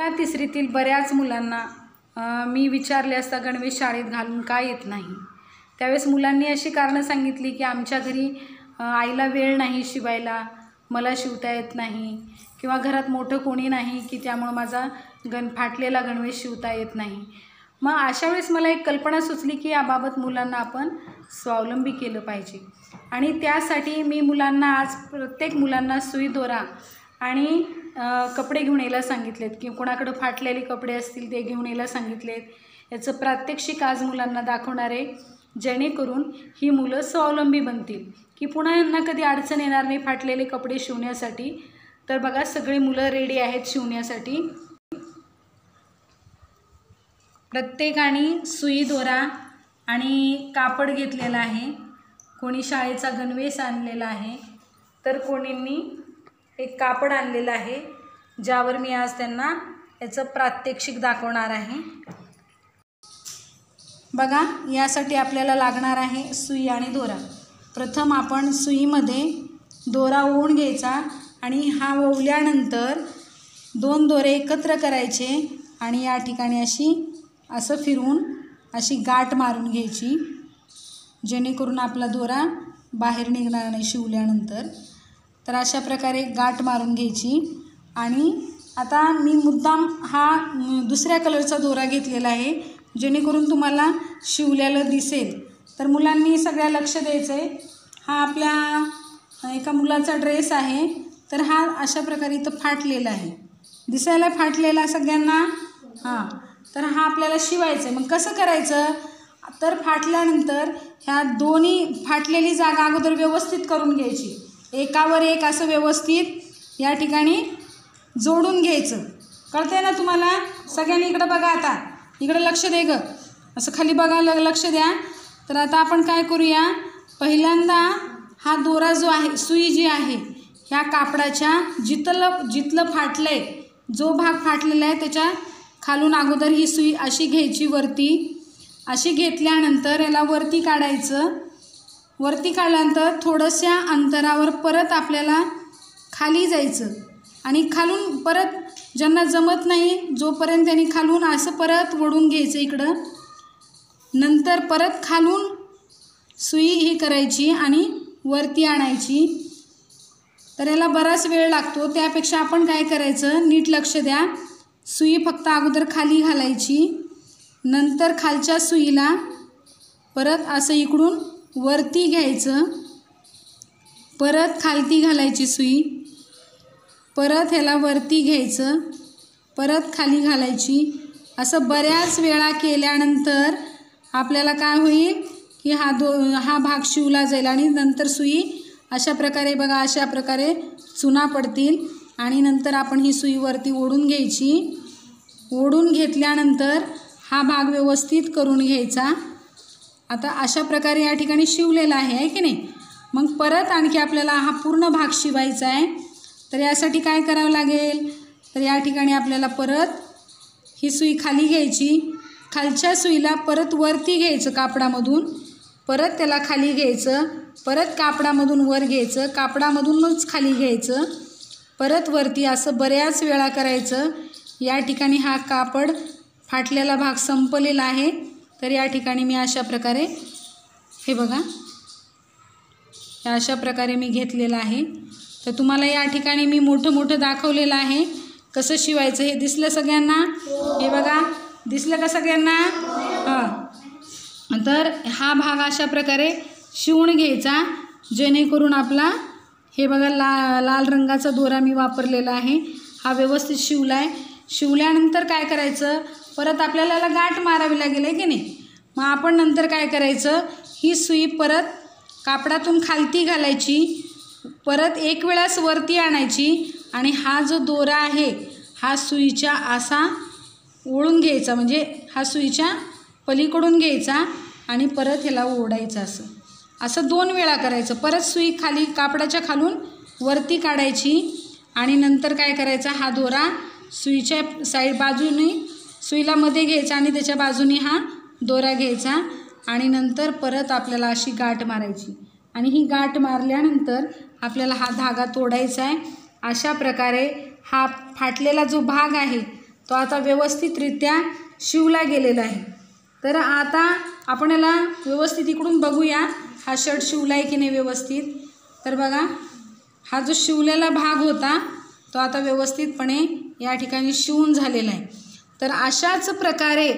इयत्ता तिसरीतील बऱ्याच मुलांना मी विचारले असता गणवेश शाळेत घालून का येत नाही? त्यावेळेस मुलांनी अशी कारणं सांगितली की आमच्या घरी आईला वेळ नाही शिवायला मला शिवता येत नाही किंवा घरात मोठं कोणी नाही की त्यामुळं माझा गण फाटलेला गणवेश शिवता येत नाही. मग अशा वेळेस मला एक कल्पना सुचली की याबाबत मुलांना आपण स्वावलंबी केलं पाहिजे. आणि त्यासाठी मी मुलांना आज प्रत्येक मुलांना सुई दोरा आणि कपडे घेऊन यायला सांगितलेत की कोणाकडं फाटलेले कपडे असतील ते घेऊन यायला सांगितलेत. याचं प्रात्यक्षिक आज मुलांना दाखवणार आहे. जेणेकरून ही मुलं स्वावलंबी बनतील. की पुन्हा यांना कधी अडचण येणार नाही फाटलेले कपडे शिवण्यासाठी. तर बघा सगळी मुलं रेडी आहेत शिवण्यासाठी. प्रत्येकाने सुई दोरा आणि कापड घेतलेला आहे. कोणी शाळेचा गणवेश आणलेला आहे. तर कोणींनी एक कापड आणलेलं आहे ज्यावर मी आज त्यांना याचं प्रात्यक्षिक दाखवणार आहे. बघा यासाठी आपल्याला लागणार आहे सुई आणि दोरा. प्रथम आपण सुईमध्ये दोरा ओवून घ्यायचा आणि हा ओवल्यानंतर दोन दोरे एकत्र करायचे आणि या ठिकाणी अशी असं फिरवून अशी गाठ मारून घ्यायची जेणेकरून आपला दोरा बाहेर निघणार नाही शिवल्यानंतर. तर अशा प्रकारे गाठ मारून घ्यायची. आणि आता मी मुद्दाम हा दुसऱ्या कलरचा दोरा घेतलेला आहे. जेणेकरून तुम्हाला शिवलेलं दिसेल. तर मुलांनी सगळ्या लक्ष द्यायचं आहे हा आपल्या एका मुलाचा ड्रेस आहे. तर हा अशा प्रकारे इथं फाटलेला आहे. दिसायला फाटलेला सगळ्यांना? हां. तर हा आपल्याला शिवायचा आहे मग कसं करायचं? तर फाटल्यानंतर ह्या दोन्ही फाटलेली जागा अगोदर व्यवस्थित करून घ्यायची. एकावर एक असं व्यवस्थित या ठिकाणी जोडून घ्यायचं. कळतंय ना तुम्हाला? सगळ्यांनी इकडं बघा आता. इकडं लक्ष दे गं. असं खाली बघा ल लक्ष द्या. तर आता आपण काय करूया? पहिल्यांदा हा दोरा जो आहे सुई जी आहे ह्या कापडाच्या जिथलं जिथलं फाटलं आहे जो भाग फाटलेला आहे त्याच्या खालून अगोदर ही सुई अशी घ्यायची वरती. अशी घेतल्यानंतर याला वरती काढायचं. वरती काढल्यानंतर थोडंशा अंतरावर परत आपल्याला खाली जायचं. आणि खालून परत ज्यांना जमत नाही जोपर्यंत त्यांनी खालून असं परत वडून घ्यायचं इकडं नंतर परत खालून सुई ही करायची आणि वरती आणायची. तर याला बराच वेळ लागतो. त्यापेक्षा आपण काय करायचं? नीट लक्ष द्या. सुई फक्त अगोदर खाली घालायची. नंतर खालच्या सुईला परत असं इकडून वरती घ्यायचं. परत खालती घालायची सुई. परत ह्याला वरती घ्यायचं. परत खाली घालायची. असं बऱ्याच वेळा केल्यानंतर आपल्याला काय होईल की हा दो हा भाग शिवला जाईल आणि नंतर सुई अशा प्रकारे बघा अशा प्रकारे चुना पडतील. आणि नंतर आपण ही सुई वरती ओढून घ्यायची. ओढून घेतल्यानंतर हा भाग व्यवस्थित करून घ्यायचा. आता अशा प्रकारे या ठिकाणी शिवलेला आहे आहे की नाही? मग परत आणखी आपल्याला हा पूर्ण भाग शिवायचा आहे. तर यासाठी काय करावं लागेल? तर या ठिकाणी आपल्याला परत ही सुई खाली घ्यायची. खालच्या सुईला परत वरती घ्यायचं कापडामधून. परत त्याला खाली घ्यायचं. परत कापडामधून वर घ्यायचं. कापडामधूनच खाली घ्यायचं. परत वरती असं बऱ्याच वेळा करायचं. या ठिकाणी हा कापड फाटलेला भाग संपलेला आहे. तर या ठिकाणी मी अशा प्रकारे हे बघा. या अशा प्रकारे मी घेतलेलं आहे. तर तुम्हाला या ठिकाणी मी मोठं मोठं दाखवलेलं आहे. कसं शिवायचं हे दिसलं सगळ्यांना? हे बघा. दिसलं का सगळ्यांना? हां. तर हा भाग अशा प्रकारे शिवून घ्यायचा जेणेकरून आपला हे बघा ला लाल रंगाचा दोरा मी वापरलेला आहे. हा व्यवस्थित शिवला आहे शिवल्यानंतर काय करायचं? परत आपल्याला याला गाठ मारावी लागेल आहे की नाही? मग आपण नंतर काय करायचं? ही सुई परत कापडातून खालती घालायची परत एक वेळास वरती आणायची आणि हा जो दोरा आहे हा सुईच्या असा ओळून घ्यायचा. म्हणजे हा सुईच्या पलीकडून घ्यायचा आणि परत ह्याला ओढायचं असं. असं दोन वेळा करायचं. परत सुई खाली कापडाच्या खालून वरती काढायची आणि नंतर काय करायचा? हा दोरा सुईच्या साईड बाजूने सुईला मध्ये घ्यायचा आणि त्याच्या बाजूने हा दोरा घ्यायचा आणि नंतर परत आपल्याला अशी गाठ मारायची. आणि ही गाठ मारल्यानंतर आपल्याला हा धागा तोडायचा आहे. अशा प्रकारे हा फाटलेला जो भाग आहे तो आता व्यवस्थितरित्या शिवला गेलेला आहे. तर आता आपल्याला व्यवस्थित इकडून बघूया हा शर्ट शिवला आहे की नाही व्यवस्थित. तर बघा हा जो शिवलेला भाग होता तो आता व्यवस्थितपणे या ठिकाणी शिवून झालेला आहे. तर अशाच प्रकारे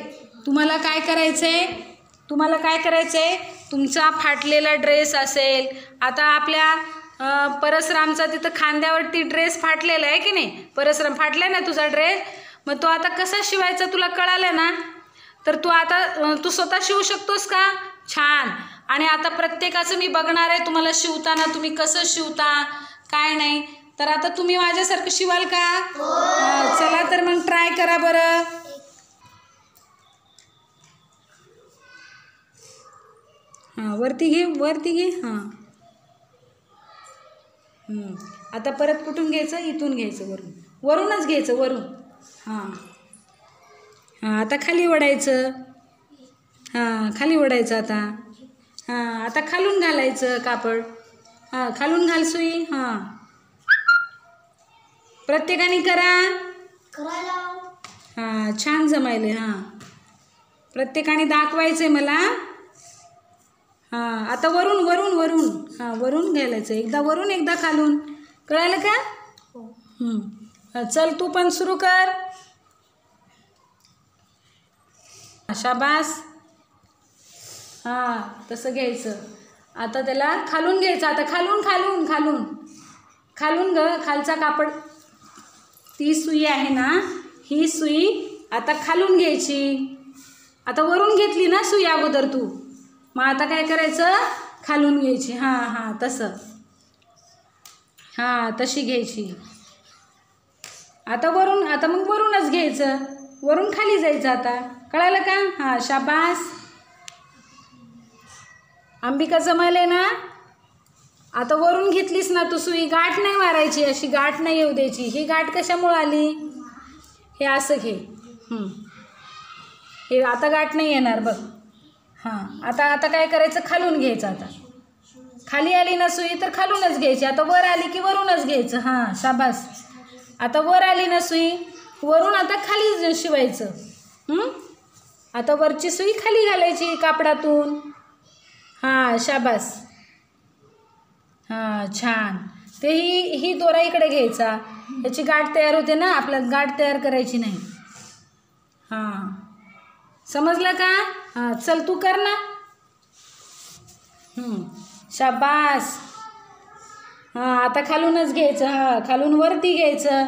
तुम्हाला काय करायचं आहे तुम्हाला काय करायचं आहे तुमचा फाटलेला ड्रेस असेल आता आपल्या परसरामचा तिथं खांद्यावरती ड्रेस फाटलेला आहे की नाही? परसराम फाटला ना तुझा ड्रेस मग तो आता कसा शिवायचा तुला कळालं ना? तर तू आता तू स्वतः शिवू शकतोस का? छान. आणि आता प्रत्येकाचं मी बघणार आहे तुम्हाला शिवताना तुम्ही कसं शिवता काय नाही. तर आता तुम्ही माझ्यासारखं शिवाल का? चला तर मग ट्राय करा बरं. हां वरती घे वरती घे हां. आता परत कुठून घ्यायचं? इथून घ्यायचं वरून. वरूनच घ्यायचं वरून. हां. हां आता खाली ओढायचं हां खाली ओढायचं आता. हां आता खालून घालायचं कापड. हां खालून घाल सुई. हां. प्रत्येकाने करा. करायला. हां छान जमायले हां. प्रत्येकाने दाखवायचं आहे मला. हां आता वरून वरून वरून. हां वरून घालायचं एकदा वरून एकदा खालून. कळालं का? हं. हा, चल तू पण सुरू कर. शाबास. हां तसं घ्यायचं. आता त्याला खालून घ्यायचं. आता खालून खालून खालून. खालून ग खालचा कापड. ती सुई आहे ना ही सुई आता खालून घ्यायची. आता वरून घेतली ना सुई अगोदर तू. मग आता काय करायचं? खालून घ्यायची. हां हां तसं. हां तशी घ्यायची. आता वरून आता मग वरूनच घ्यायचं. वरून खाली जायचं आता. कळालं का? हां शाबास. अंबिका जमायले ना? आता वरून घेतलीस ना तू सुई गाठ नाही मारायची अशी गाठ नाही येऊ द्यायची. ही गाठ कशामुळं आली? हे असं घे. हे आता गाठ नाही येणार बघ. हां. आता आता काय करायचं? खालून घ्यायचं आता. खाली आली ना सुई तर खालूनच घ्यायची. आता वर आली की वरूनच घ्यायचं. हां शाबास. आता वर आली ना सुई वरून आता खाली शिवायचं. आता वरची सुई खाली घालायची कापडातून. हां शाबास. हां छान. ते ही ही दोरा इकडे घ्यायचा. याची गाठ तयार होते ना आपल्याला गाठ तयार करायची नाही. हां. समजलं का? हां चल तू कर ना. शाबास. हां आता खालूनच घ्यायचं हां. खालून वरती घ्यायचं.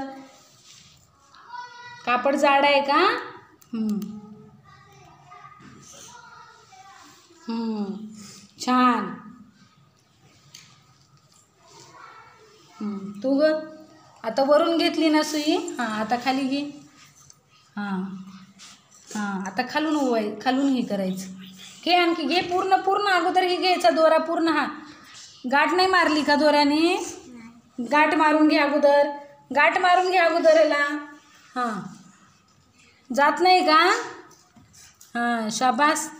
कापड जाड आहे का? छान. तू ग आता वरून घेतली ना सुई? हां आता खाली घे. हां. हां आता खालून उवाय खालून हे करायचं. घे आणखी घे पूर्ण पूर्ण अगोदर हे घ्यायचा दोरा पूर्ण हा. गाठ नाही मारली का दोऱ्याने? गाठ मारून घे अगोदर. गाठ मारून घे अगोदर याला. हां. जात नाही का? हां शाबास.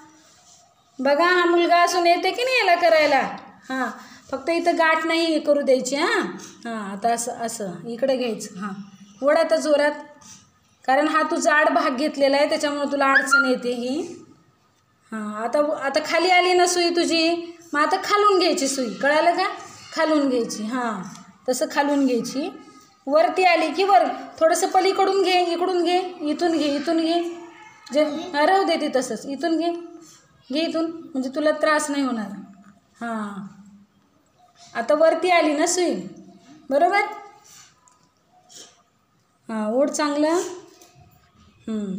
बघा हा मुलगा असून येते की नाही याला करायला? हां. फक्त इथं गाठ नाही हे करू द्यायची हां? हां आता असं असं. इकडे घ्यायचं हां. वड आता जोरात. कारण हा तू जाड भाग घेतलेला आहे त्याच्यामुळे तुला अडचण येते ही. हां आता आता खाली आली ना सुई तुझी? मग आता खालून घ्यायची सुई. कळालं का? खालून घ्यायची हां. तसं खालून घ्यायची. वरती आली की वर. थोडंसं पलीकडून घे इकडून घे इथून घे इथून घे. जे राहू दे तसंच. इथून घे. घे इथून. म्हणजे तुला त्रास नाही होणार. हां. आता वरती आली ना सुई बरोबर? हां ओढ चांगलं. हं.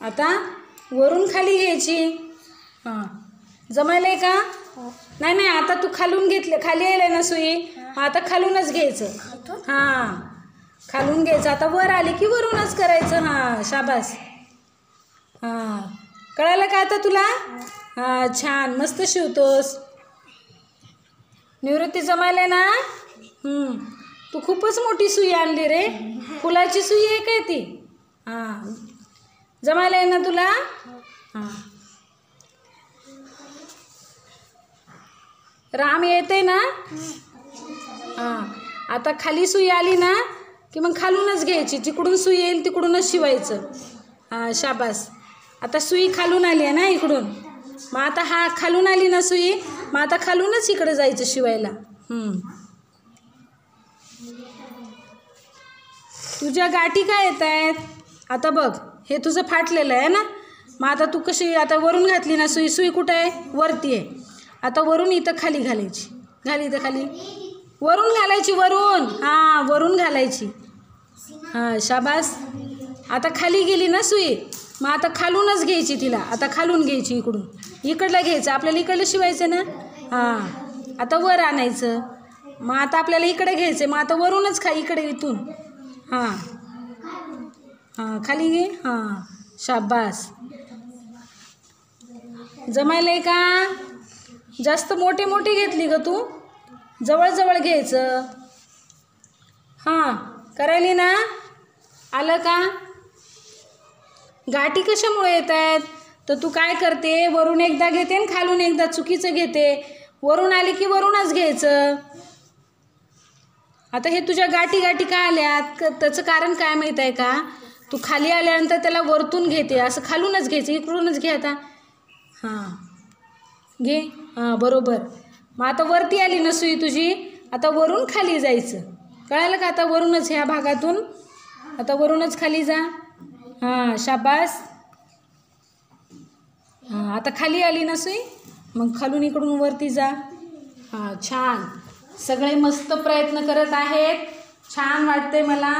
आता वरून खाली घ्यायची. हां. जमायलंय का? नाही नाही आता तू खालून घेतले. खाली यायला ना सुई? आता खालूनच घ्यायचं. हां. खालून घ्यायचं. आता वर आली की वरूनच करायचं. हां शाबास. हां. कळालं का आता तुला? हां छान. मस्त शिवतोस. निवृत्ती जमायला ना? तू खूपच मोठी सुई आणली रे. फुलाची सुई आहे काय ती? हां. जमायला आहे ना तुला? हां. राम येते ना? हां. आता खाली सुई आली ना की मग खालूनच घ्यायची. जिकडून सुई येईल तिकडूनच शिवायचं. हां शाबास. आता सुई खालून आली आहे ना इकडून? मग आता हा खालून आली ना सुई? मग आता खालूनच इकडे जायचं शिवायला. तुझ्या गाठी काय येत आहेत? आता बघ हे तुझं फाटलेलं आहे ना? मग आता तू कशी आता वरून घातली ना सुई? सुई कुठं आहे? वरती आहे. आता वरून इथं खाली घालायची. घाली इथं खाली. वरून घालायची वरून. हां वरून घालायची. हां शाबास. आता खाली गेली ना सुई? मग आता खालूनच घ्यायची तिला. आता खालून घ्यायची इकडून. इकडला घ्यायचं आपल्याला इकडलं शिवायचं ना? हां. आता वर आणायचं. मग आता आपल्याला इकडे घ्यायचं मग आता वरूनच खा इकडे इथून. हां. हां खाली घे. हां. शाबास. जमायलंय का? जास्त मोठी मोठी घेतली ग तू. जवळजवळ घ्यायचं. हां. करायली ना? आलं का? गाठी कशामुळे येत आहेत तर तू काय करते? वरून एकदा घेते आणि खालून एकदा चुकीचं घेते. वरून आले की वरूनच घ्यायचं. आता हे तुझ्या गाठी गाठी का आल्यात? त्याचं कारण काय माहीत आहे का? तू खाली आल्यानंतर त्याला वरतून घेते. असं खालूनच घ्यायचं इकडूनच घे आता. हां. घे. हां बरोबर. मग आता वरती आली ना सुई तुझी? आता वरून खाली जायचं. कळालं का? आता वरूनच ह्या भागातून. आता वरूनच खाली जा. हां शाबास. हां आता खाली आली ना सुई? मग खालून इकडून वरती जा. हां छान. सगळे मस्त प्रयत्न करत आहेत. छान वाटते मला.